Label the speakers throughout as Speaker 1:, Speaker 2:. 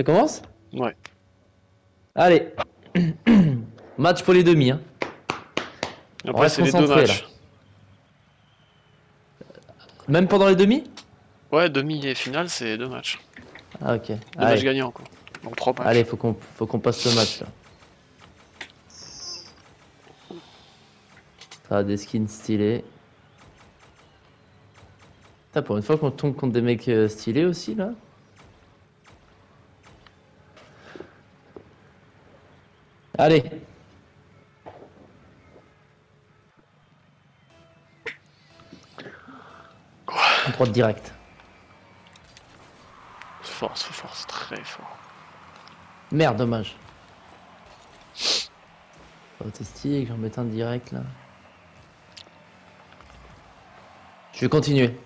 Speaker 1: Ça commence
Speaker 2: Ouais.
Speaker 1: Allez. Match pour les demi. Hein.
Speaker 2: Après, c'est les deux matchs.
Speaker 1: Même pendant les demi
Speaker 2: Ouais, demi et finale, c'est deux matchs.
Speaker 1: Ah ok.
Speaker 2: Deux matchs
Speaker 1: Allez,
Speaker 2: gagnants, quoi. Donc trois matchs.
Speaker 1: Allez faut qu'on faut qu'on passe ce match là. Ça a des skins stylés. Putain, pour une fois qu'on tombe contre des mecs euh, stylés aussi là. Allez. En droite direct.
Speaker 2: Fort, c'est très fort.
Speaker 1: Merde, dommage. Oh, t'es stylé que j'en mette un direct là. Je vais continuer.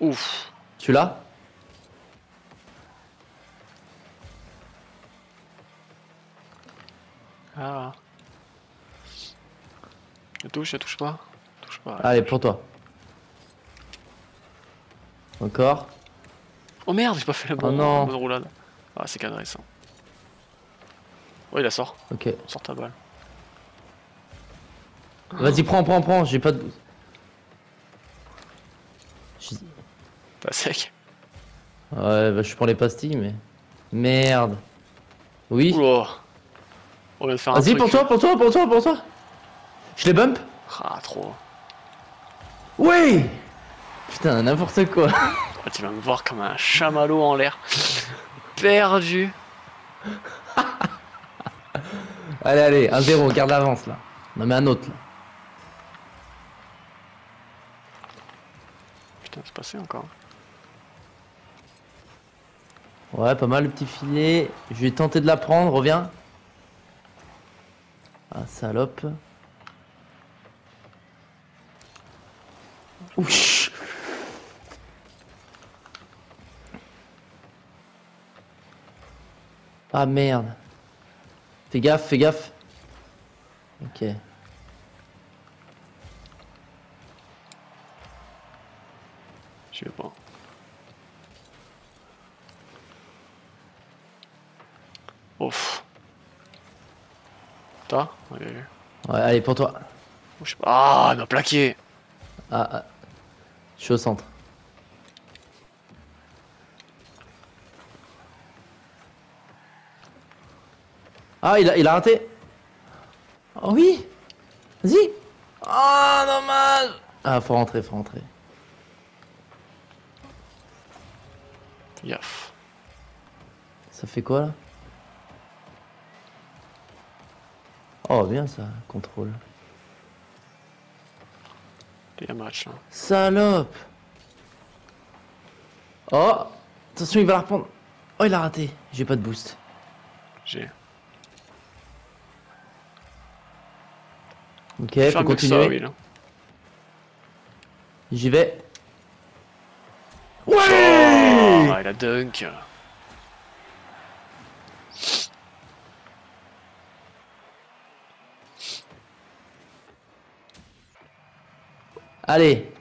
Speaker 2: Ouf.
Speaker 1: Tu l'as?
Speaker 2: Touche, touche pas touche pas.
Speaker 1: Allez, pour toi. Encore.
Speaker 2: Oh merde, j'ai pas fait la bonne,
Speaker 1: non.
Speaker 2: bonne roulade. Ah, c'est cadré ça. Ouais, il la sort.
Speaker 1: Ok.
Speaker 2: Sort ta balle.
Speaker 1: Vas-y, prends, prends, prends. J'ai pas de.
Speaker 2: Pas sec.
Speaker 1: Ouais, bah, je prends les pastilles, mais. Merde. Oui. Vas-y, pour toi, pour toi, pour toi, pour toi. Je les bump
Speaker 2: Ah, trop.
Speaker 1: Oui Putain, n'importe quoi.
Speaker 2: Ah, tu vas me voir comme un chamallow en l'air. Perdu.
Speaker 1: Allez, allez, 1-0, garde l'avance là. Non, mais un autre là.
Speaker 2: Putain, c'est passé encore.
Speaker 1: Ouais, pas mal le petit filet. Je vais tenter de la prendre, reviens. Ah, salope. Ouch. Ah merde. Fais gaffe, fais gaffe. Ok.
Speaker 2: Je sais pas. Ouf. T'as Ouais,
Speaker 1: allez, pour toi.
Speaker 2: Je sais pas. Ah, elle m'a plaqué
Speaker 1: Ah, ah. Je suis au centre. Ah, il a, il a raté. Oh oui. Vas-y. Oh, dommage. Ah, faut rentrer, faut rentrer.
Speaker 2: Yaf.
Speaker 1: Ça fait quoi là? Oh, bien ça, contrôle.
Speaker 2: Il y a un match là.
Speaker 1: Salope Oh Attention, il va la reprendre. Oh, il a raté. J'ai pas de boost.
Speaker 2: J'ai.
Speaker 1: Ok, faut continuer.
Speaker 2: oui.
Speaker 1: J'y vais.
Speaker 2: Oh,
Speaker 1: Ouais
Speaker 2: il a dunk.
Speaker 1: Allez,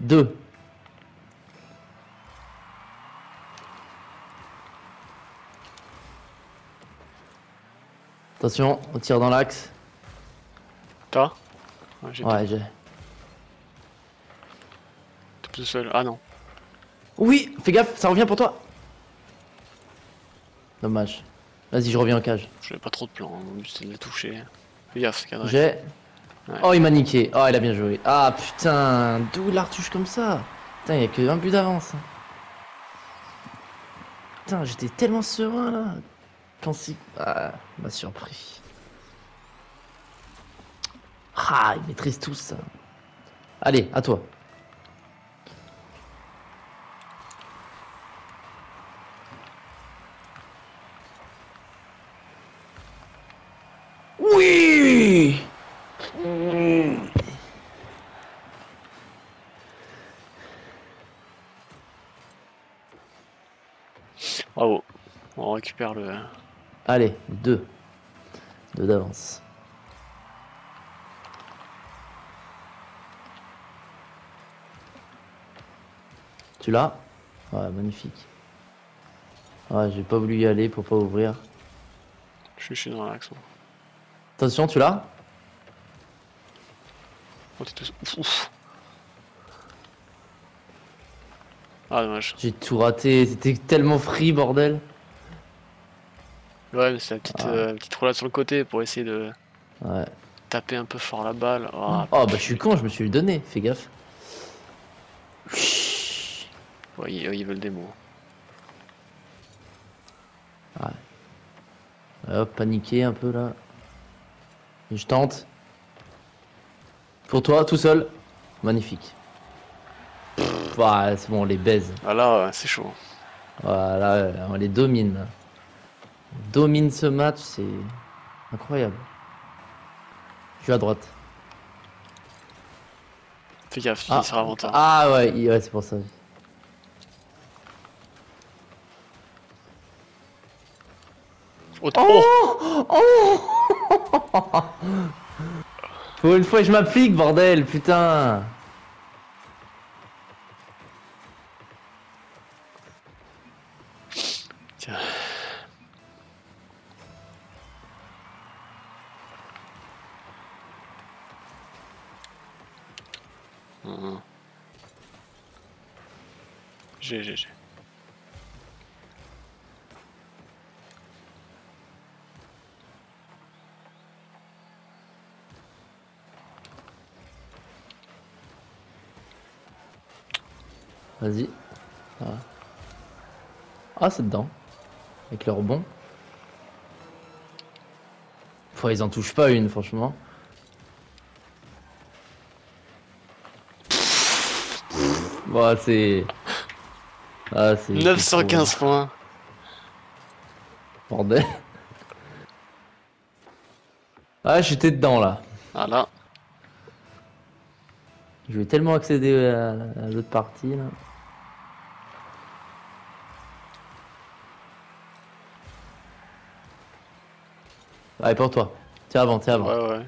Speaker 1: deux. Attention, on tire dans l'axe.
Speaker 2: T'as Ouais, j'ai
Speaker 1: Ouais, j'ai.
Speaker 2: tout tout seul. Ah non.
Speaker 1: Oui, fais gaffe, ça revient pour toi. Dommage. Vas-y, je reviens en cage.
Speaker 2: J'avais pas trop de plan. hein. Mon but c'était de les toucher. Fais gaffe, c'est cadré.
Speaker 1: J'ai.
Speaker 2: Ouais.
Speaker 1: Oh, il m'a niqué. Oh, il a bien joué. Ah putain, d'où la retouche comme ça Putain, il y a que un but d'avance. hein. Putain, j'étais tellement serein là. Quand si. Ah, il m'a surpris. Ah, il maîtrise tout ça. Allez, à toi. Oui
Speaker 2: Bravo. On récupère le.
Speaker 1: Allez, deux. Deux d'avance. Tu l'as? Ouais, magnifique. Ouais, j'ai pas voulu y aller pour pas ouvrir.
Speaker 2: Je suis- dans l'axe. moi.
Speaker 1: Attention, tu l'as?
Speaker 2: Oh, t'es tout... ouf, ouf. Ah, dommage.
Speaker 1: J'ai tout raté, c'était tellement free, bordel.
Speaker 2: Ouais, mais c'est la petite,
Speaker 1: Ah.
Speaker 2: euh, petite roulade sur le côté pour essayer de
Speaker 1: Ouais.
Speaker 2: taper un peu fort la balle. Oh,
Speaker 1: Oh, bah je suis con, je me suis donné, fais gaffe.
Speaker 2: ouais, ils, veulent des mots.
Speaker 1: Hop, paniquer un peu là. Et je tente. Pour toi, tout seul. Magnifique. C'est bon, on les baise.
Speaker 2: Ah là, c'est chaud.
Speaker 1: Voilà, on les domine. On domine ce match, c'est incroyable. Je suis à droite.
Speaker 2: Fais gaffe,
Speaker 1: Ah.
Speaker 2: il sera avant toi.
Speaker 1: Ah ouais c'est pour ça.
Speaker 2: Oh, oh
Speaker 1: Oh Pour une fois, je m'applique, bordel, putain.
Speaker 2: J'ai, j'ai.
Speaker 1: Vas-y. Ah, ah c'est dedans. Avec le rebond. Faut, ils en touchent pas une, franchement. Bon, c'est. Ah, c'est.
Speaker 2: 9
Speaker 1: c'est
Speaker 2: sur
Speaker 1: trop-
Speaker 2: 15 points.
Speaker 1: Bordel. Ah, j'étais dedans là.
Speaker 2: Voilà.
Speaker 1: Je vais tellement accéder à, à l'autre partie là. Allez, pour toi. Tiens avant, tiens avant.
Speaker 2: Ouais, ouais.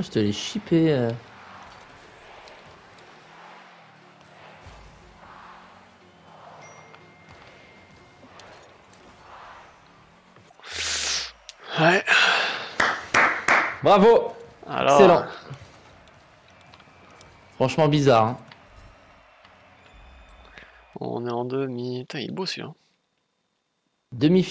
Speaker 1: Je te l'ai chippé. euh.
Speaker 2: Ouais.
Speaker 1: Bravo
Speaker 2: Alors.
Speaker 1: Excellent. Franchement bizarre. hein.
Speaker 2: On est en demi. Putain, il est beau celui-là.
Speaker 1: Demi